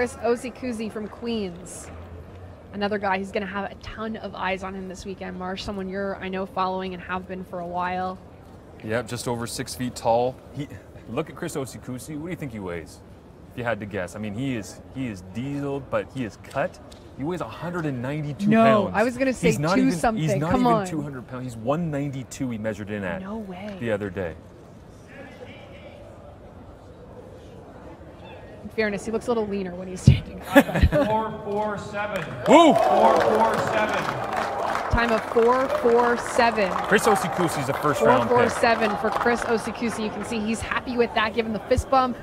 Chris Osei-Kusi from Queens. Another guy who's going to have a ton of eyes on him this weekend. Marsh, someone you're, I know, following and have been for a while. Yep, just over six feet tall. He, look at Chris Osei-Kusi. What do you think he weighs? If you had to guess, I mean, he is he is diesel, but he is cut. He weighs 192 No, pounds. I was gonna say he's not two even, something. He's not Come even on. 200 pounds. He's 192. He measured in at No way. the other day. Fairness, he looks a little leaner when he's standing up. Four, four, seven. Woo! Four, four, seven. Time of 447. Chris Osei-Kusi is a first round 447 for Chris Osei-Kusi. You can see he's happy with that, given the fist bump.